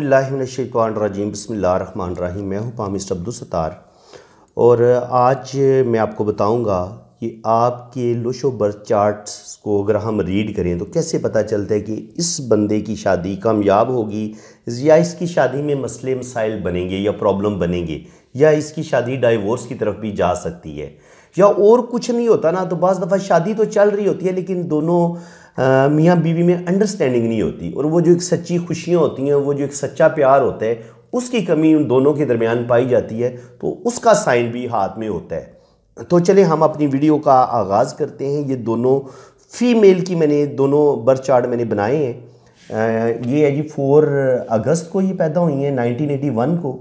रजीम बसमीम मैं हूँ पामिस्ट अब्दुलसतार और आज मैं आपको बताऊँगा कि आपके लोशो बर्थ चार्ट्स को अगर हम रीड करें तो कैसे पता चलता है कि इस बंदे की शादी कामयाब होगी, या इसकी शादी में मसले मसाइल बनेंगे, या प्रॉब्लम बनेंगे, या इसकी शादी डाइवोर्स की तरफ़ भी जा सकती है, या और कुछ नहीं होता ना। तो बज़ दफ़ा शादी तो चल रही होती है, लेकिन दोनों मियाँ बीवी में अंडरस्टैंडिंग नहीं होती और वो जो एक सच्ची खुशियाँ होती हैं, वो जो एक सच्चा प्यार होता है, उसकी कमी उन दोनों के दरमियान पाई जाती है तो उसका साइन भी हाथ में होता है। तो चले, हम अपनी वीडियो का आगाज़ करते हैं। ये दोनों फीमेल की मैंने, दोनों बर्थ चार्ट मैंने बनाए हैं। ये है जी फोर अगस्त को ये पैदा हुई हैं 1981 को।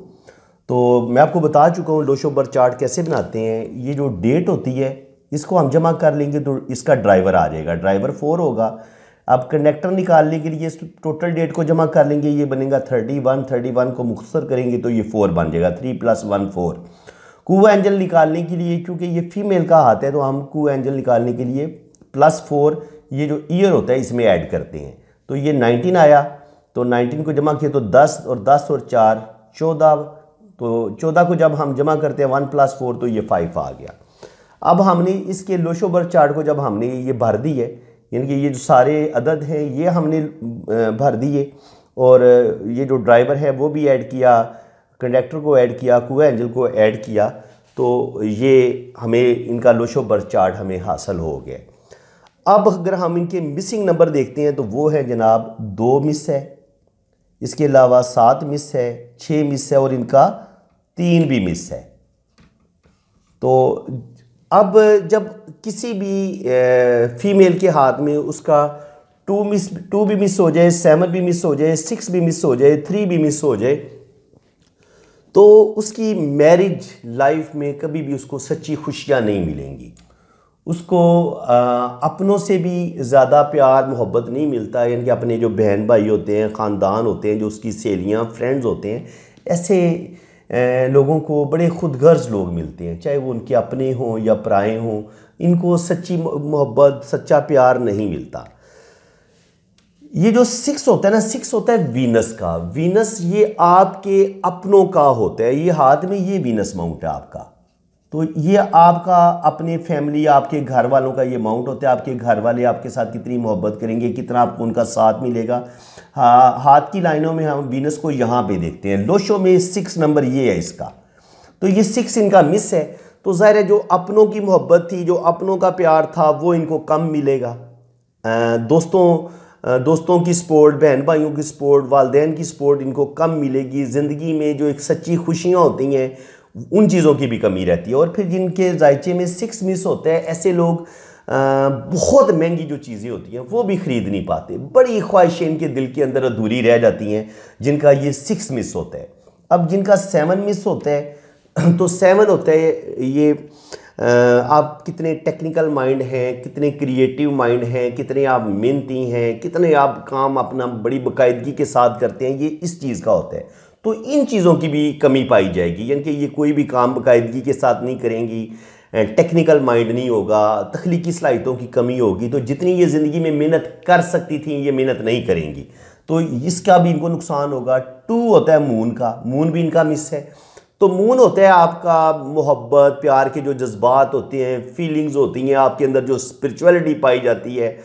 तो मैं आपको बता चुका हूँ, लोशो बर्थ चार्ट कैसे बनाते हैं। ये जो डेट होती है इसको हम जमा कर लेंगे तो इसका ड्राइवर आ जाएगा। ड्राइवर फोर होगा। अब कनेक्टर निकालने के लिए टोटल डेट को जमा कर लेंगे। ये बनेगा थर्टी वन थर्टी वन को मुख्तर करेंगे तो ये फोर बन जाएगा। थ्री प्लस वन फोर कू एंजल निकालने के लिए क्योंकि ये फीमेल का हाथ है तो हम कू एंजल निकालने के लिए प्लस फोर ये जो ईयर होता है इसमें ऐड करते हैं। तो ये नाइनटीन आया। तो नाइनटीन को जमा किया तो दस और दस और चार, चौदह। तो चौदह को जब हम जमा करते हैं वन प्लस फोर तो ये फाइव आ गया। अब हमने इसके लोशोबर चार्ट को जब हमने ये भर दी है यानी कि ये जो सारे अदद हैं, ये हमने भर दिए और ये जो ड्राइवर है वो भी ऐड किया, कंडक्टर को ऐड किया कुआ एंजल को ऐड किया तो ये हमें इनका लोशोबर चार्ट हमें हासिल हो गया। अब अगर हम इनके मिसिंग नंबर देखते हैं तो वो है जनाब दो मिस है, इसके अलावा सात मिस है छः मिस है और इनका तीन भी मिस है। तो अब जब किसी भी फीमेल के हाथ में उसका टू मिस टू भी मिस हो जाए सेवन भी मिस हो जाए सिक्स भी मिस हो जाए थ्री भी मिस हो जाए तो उसकी मैरिज लाइफ में कभी भी उसको सच्ची खुशियाँ नहीं मिलेंगी। उसको अपनों से भी ज़्यादा प्यार, मोहब्बत नहीं मिलता। यानी कि अपने जो बहन भाई होते हैं, ख़ानदान होते हैं, जो उसकी सहेलियाँ फ्रेंड्स होते हैं, ऐसे लोगों को बड़े खुदगर्ज लोग मिलते हैं, चाहे वो उनके अपने हों या पराए हों, इनको सच्ची मोहब्बत, सच्चा प्यार नहीं मिलता। ये जो सिक्स होता है ना, सिक्स होता है वीनस का। वीनस ये आपके अपनों का होता है, ये हाथ में ये वीनस माउंट है आपका। तो ये आपका अपने फैमिली आपके घर वालों का ये अमाउंट होता है। आपके घर वाले आपके साथ कितनी मोहब्बत करेंगे कितना आपको उनका साथ मिलेगा। हा, हाथ की लाइनों में हम वीनस को यहाँ पे देखते हैं। लोशो में सिक्स नंबर ये है इसका। तो ये सिक्स इनका मिस है। तो ज़ाहिर है जो अपनों की मोहब्बत थी जो अपनों का प्यार था वो इनको कम मिलेगा। दोस्तों दोस्तों की सपोर्ट बहन भाइयों की सपोर्ट वालदेन की सपोर्ट इनको कम मिलेगी। ज़िंदगी में जो एक सच्ची खुशियाँ होती हैं उन चीज़ों की भी कमी रहती है। और फिर जिनके जायचे में सिक्स मिस होते हैं ऐसे लोग आ, बहुत महँगी जो चीज़ें होती हैं वो भी ख़रीद नहीं पाते। बड़ी ख्वाहिशें इनके दिल के अंदर अधूरी रह जाती हैं जिनका ये सिक्स मिस होता है। अब जिनका सेवन मिस होता है तो सेवन होता है ये आप कितने टेक्निकल माइंड हैं कितने क्रिएटिव माइंड हैं कितने आप मेहनती हैं कितने आप काम अपना बड़ी बाकायदगी के साथ करते हैं ये इस चीज़ का होता है। तो इन चीज़ों की भी कमी पाई जाएगी। यानी कि ये कोई भी काम बाकायदगी के साथ नहीं करेंगी। टेक्निकल माइंड नहीं होगा, तख्लीकी सलाहितों की कमी होगी। तो जितनी ये ज़िंदगी में मेहनत कर सकती थी, ये मेहनत नहीं करेंगी। तो इसका भी इनको नुकसान होगा। टू होता है मून का। मून भी इनका मिस है। तो मून होता है आपका मोहब्बत, प्यार के जो जज्बात होते हैं फीलिंग्स होती हैं, आपके अंदर जो स्पिरिचुअलिटी पाई जाती है।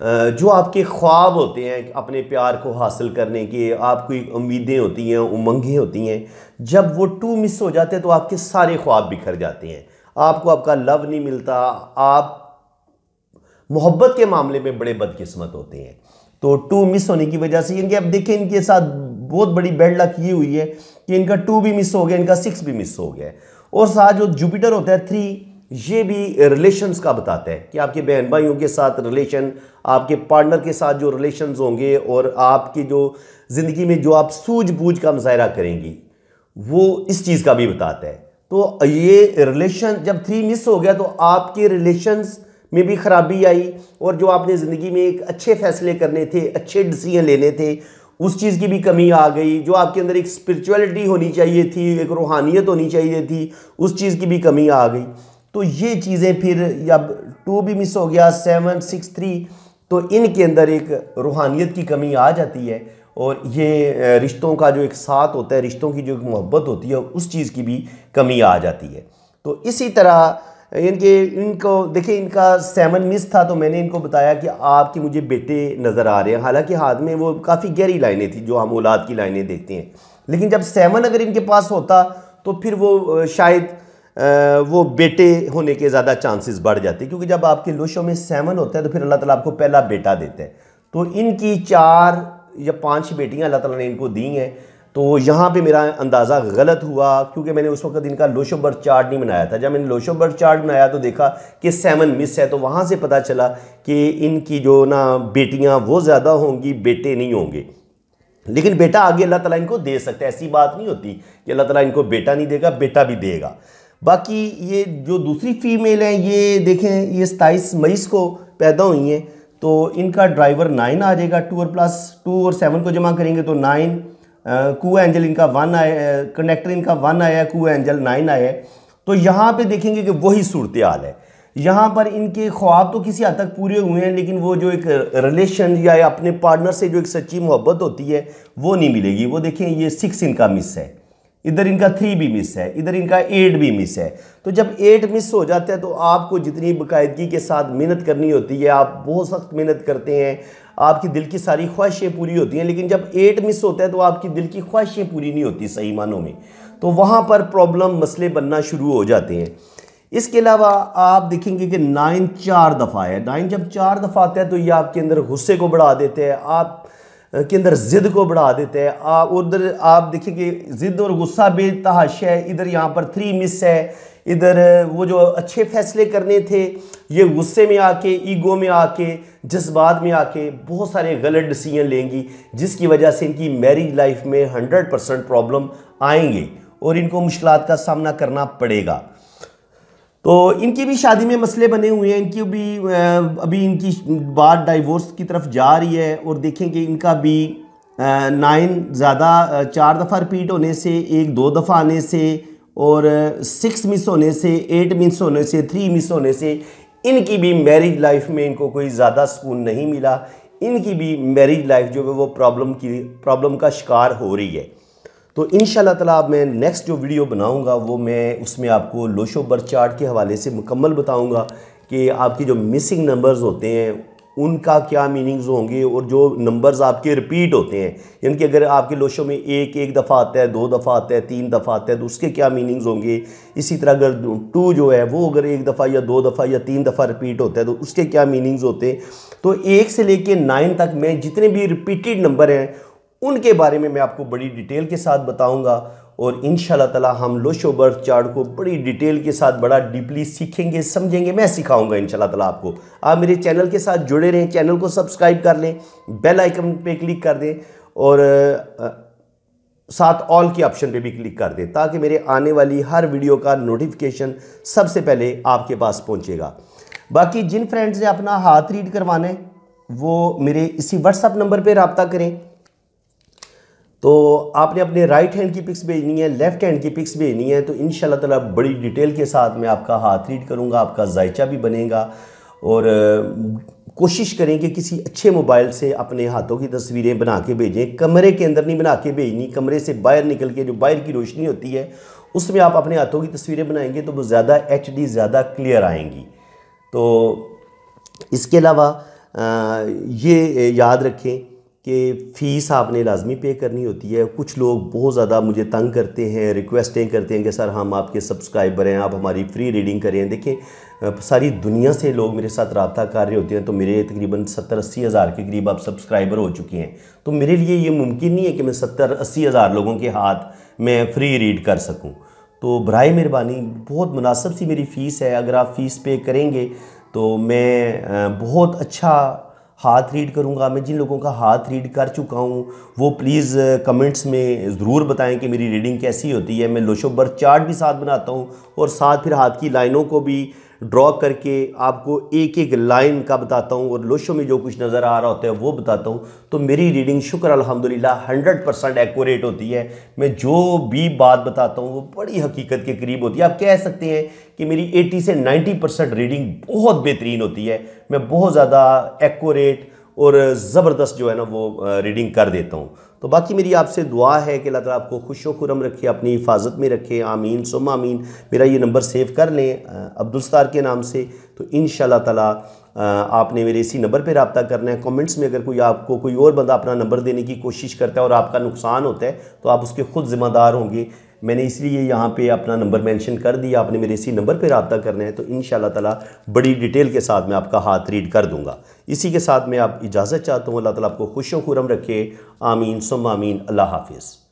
जो आपके ख्वाब होते हैं अपने प्यार को हासिल करने के आपकी उम्मीदें होती हैं, उमंगें होती हैं, जब वो टू मिस हो जाते हैं तो आपके सारे ख्वाब बिखर जाते हैं। आपको आपका लव नहीं मिलता, आप मोहब्बत के मामले में बड़े बदकिस्मत होते हैं। तो टू मिस होने की वजह से इनके, अब देखें इनके साथ बहुत बड़ी बेड लक ये हुई है कि इनका टू भी मिस हो गया, इनका सिक्स भी मिस हो गया। और साथ जो जुपिटर होता है थ्री ये भी रिलेशंस का बताता है कि आपके बहन भाइयों के साथ रिलेशन आपके पार्टनर के साथ जो रिलेशंस होंगे और आपकी जो ज़िंदगी में जो आप सूझबूझ का मुजाहरा करेंगी, वो इस चीज़ का भी बताता है। तो ये रिलेशन जब थ्री मिस हो गया तो आपके रिलेशंस में भी ख़राबी आई और जो आपने ज़िंदगी में एक अच्छे फैसले करने थे, अच्छे डिसीज़न लेने थे, उस चीज़ की भी कमी आ गई। जो आपके अंदर एक स्पिरिचुअलिटी होनी चाहिए थी, एक रूहानियत होनी चाहिए थी, उस चीज़ की भी कमी आ गई। तो ये चीज़ें फिर जब टू भी मिस हो गया सेवन सिक्स थ्री तो इनके अंदर एक रूहानियत की कमी आ जाती है। और ये रिश्तों का जो एक साथ होता है, रिश्तों की जो एक मोहब्बत होती है, उस चीज़ की भी कमी आ जाती है। तो इसी तरह, इनके, इनको, देखिए, इनका सेवन मिस था तो मैंने इनको बताया कि आपके मुझे बेटे नज़र आ रहे हैं। हालाँकि हाथ में वो काफ़ी गहरी लाइनें थी, जो हम औलाद की लाइनें देखते हैं। लेकिन जब सेवन अगर इनके पास होता तो फिर वो शायद वो बेटे होने के ज़्यादा चांसेस बढ़ जाते हैं, क्योंकि जब आपके लोशों में सेवन होता है तो फिर अल्लाह ताला आपको पहला बेटा देता है। तो इनकी चार या पाँच बेटियाँ अल्लाह ताला ने इनको दी हैं। तो यहाँ पे मेरा अंदाज़ा गलत हुआ, क्योंकि मैंने उस वक्त इनका लोशो बर्थ चार्ट नहीं बनाया था। जब मैंने लोशो बर्थ चार्ट बनाया तो देखा कि सेवन मिस है तो वहाँ से पता चला कि इनकी जो ना बेटियाँ वो ज़्यादा होंगी, बेटे नहीं होंगे। लेकिन बेटा आगे अल्लाह ताला इनको दे सकता है, ऐसी बात नहीं होती कि अल्लाह ताला इनको बेटा नहीं देगा, बेटा भी देगा। बाकी ये जो दूसरी फीमेल हैं, ये देखें, ये सताईस मई को पैदा हुई हैं तो इनका ड्राइवर नाइन आ जाएगा टू और प्लस टू और सेवन को जमा करेंगे तो नाइन कू एंजल इनका वन आया कनेक्टर इनका वन आया कू एंजल नाइन आया तो यहाँ पे देखेंगे कि वही सूरत हाल है। यहाँ पर इनके ख्वाब तो किसी हद तक पूरे हुए हैं, लेकिन वो जो एक रिलेशन या अपने पार्टनर से जो एक सच्ची मोहब्बत होती है, वो नहीं मिलेगी। वो देखें, ये सिक्स इनका मिस है। इधर इनका थ्री भी मिस है, इधर इनका एट भी मिस है। तो जब एट मिस हो जाता है तो आपको जितनी बाकायदगी के साथ मेहनत करनी होती है, आप बहुत सख्त मेहनत करते हैं, आपकी दिल की सारी ख्वाहिशें पूरी होती हैं, लेकिन जब एट मिस होता है तो आपकी दिल की ख्वाहिशें पूरी नहीं होती सही मानों में। तो वहाँ पर प्रॉब्लम मसले बनना शुरू हो जाते हैं। इसके अलावा आप देखेंगे कि नाइन चार दफ़ा है। नाइन जब चार दफ़ा आता है तो ये आपके अंदर गुस्से को बढ़ा देते हैं। आप के अंदर ज़िद को बढ़ा देते हैं। आप उधर आप देखिए कि ज़िद और गुस्सा बेतहाश है। इधर यहाँ पर थ्री मिस है। इधर वो जो अच्छे फैसले करने थे, ये गुस्से में आके, ईगो में आके, जज्बात में आके बहुत सारे गलत डिसीज़न लेंगी, जिसकी वजह से इनकी मैरिज लाइफ में हंड्रेड परसेंट प्रॉब्लम आएँगे और इनको मुश्किल का सामना करना पड़ेगा। तो इनकी भी शादी में मसले बने हुए हैं, इनकी भी अभी इनकी बात डाइवोर्स की तरफ़ जा रही है और देखें कि इनका भी नाइन ज़्यादा चार दफ़ा रिपीट होने से, एक दो दफ़ा आने से और सिक्स मिस होने से एट मिस होने से थ्री मिस होने से, इनकी भी मैरिज लाइफ में इनको कोई ज़्यादा सुकून नहीं मिला। इनकी भी मैरिज लाइफ जो है वो प्रॉब्लम की प्रॉब्लम का शिकार हो रही है। तो इन ताला मैं नेक्स्ट जो वीडियो बनाऊँगा, वो मैं उसमें आपको लोशो बर्थ चार्ट के हवाले से मुकम्मल बताऊँगा कि आपके जो मिसिंग नंबर्स होते हैं, उनका क्या मीनिंग्स होंगे और जो नंबर्स आपके रिपीट होते हैं, यानी कि अगर आपके लोशो में एक एक दफ़ा आता है, दो दफ़ा आता है, तीन दफ़ा आता है तो उसके क्या मीनिंग्स होंगे? इसी तरह अगर टू जो है, वो अगर एक दफ़ा या दो दफ़ा या तीन दफ़ा रिपीट होता है तो उसके क्या मीनिंग्स होते हैं? तो एक से लेके नाइन तक मैं जितने भी रिपीटेड नंबर हैं उनके बारे में मैं आपको बड़ी डिटेल के साथ बताऊँगा और इन ताला हम लोशो बर्थ चार्ट को बड़ी डिटेल के साथ, बड़ा डीपली सीखेंगे, समझेंगे, मैं सिखाऊँगा इन ताला आपको। आप मेरे चैनल के साथ जुड़े रहें, चैनल को सब्सक्राइब कर लें, बेल आइकन पे क्लिक कर दें और साथ ऑल के ऑप्शन पे भी क्लिक कर दें ताकि मेरे आने वाली हर वीडियो का नोटिफिकेशन सबसे पहले आपके पास पहुंचेगा। बाकी जिन फ्रेंड्स ने अपना हाथ रीड करवाना है, वो मेरे इसी व्हाट्सअप नंबर पर रबता करें। तो आपने अपने राइट हैंड की पिक्स भेजनी है लेफ़्ट हैंड की पिक्स भेजनी है तो इन ताला बड़ी डिटेल के साथ मैं आपका हाथ रीड करूँगा, आपका जायचा भी बनेगा और कोशिश करें कि किसी अच्छे मोबाइल से अपने हाथों की तस्वीरें बना के भेजें। कमरे के अंदर नहीं बना के भेजनी, कमरे से बाहर निकल के जो बाहर की रोशनी होती है, उसमें आप अपने हाथों की तस्वीरें बनाएँगे तो वो ज़्यादा एचडी ज़्यादा क्लियर आएँगी। तो इसके अलावा ये याद रखें कि फ़ीस आपने लाजमी पे करनी होती है। कुछ लोग बहुत ज़्यादा मुझे तंग करते हैं रिक्वेस्टें करते हैं कि, सर, हम आपके सब्सक्राइबर हैं, आप हमारी फ्री रीडिंग करें। देखें सारी दुनिया से लोग मेरे साथ रबता कर रहे होते हैं तो मेरे तकरीबन सत्तर अस्सी हज़ार के करीब आप सब्सक्राइबर हो चुके हैं। तो मेरे लिए ये मुमकिन नहीं है कि मैं सत्तर अस्सी हज़ार लोगों के हाथ मैं फ़्री रीड कर सकूँ। तो बर मेहरबानी, बहुत मुनासब सी मेरी फ़ीस है। अगर आप फ़ीस पे करेंगे तो मैं बहुत अच्छा हाथ रीड करूँगा, मैं जिन लोगों का हाथ रीड कर चुका हूँ, वो प्लीज़ कमेंट्स में ज़रूर बताएँ कि मेरी रीडिंग कैसी होती है। मैं लोशो बर्थ चार्ट भी साथ बनाता हूँ और साथ फिर हाथ की लाइनों को भी ड्रॉ करके आपको एक एक लाइन का बताता हूँ और लोशों में जो कुछ नज़र आ रहा होता है वो बताता हूँ तो मेरी रीडिंग शुक्र अल्हम्दुलिल्लाह हंड्रेड परसेंट एक्यूरेट होती है। मैं जो भी बात बताता हूँ वो बड़ी हकीकत के करीब होती है। आप कह सकते हैं कि मेरी 80 से 90 परसेंट रीडिंग बहुत बेहतरीन होती है। मैं बहुत ज़्यादा एक्यूरेट और ज़बरदस्त जो है ना वो रीडिंग कर देता हूँ। तो बाकी मेरी आपसे दुआ है कि अल्लाह ताला आपको खुश खुरम रखे, अपनी हिफाजत में रखे। आमीन सुम आमीन। मेरा ये नंबर सेव कर लें अब्दुलस्तार के नाम से। तो इन ताला आपने मेरे इसी नंबर पर रबता करना है। कमेंट्स में अगर कोई आपको, कोई और बंदा अपना नंबर देने की कोशिश करता है और आपका नुकसान होता है तो आप उसके खुद ज़िम्मेदार होंगे। मैंने इसलिए यहाँ पे अपना नंबर मेंशन कर दिया, आपने मेरे इसी नंबर पे रबा करना है तो इन ताला बड़ी डिटेल के साथ मैं आपका हाथ रीड कर दूँगा। इसी के साथ मैं आप इजाज़त चाहता हूँ, अल्लाह ताला आपको खुश खुरम रखे। आमीन सुम आमीन, अल्लाह हाफिज़।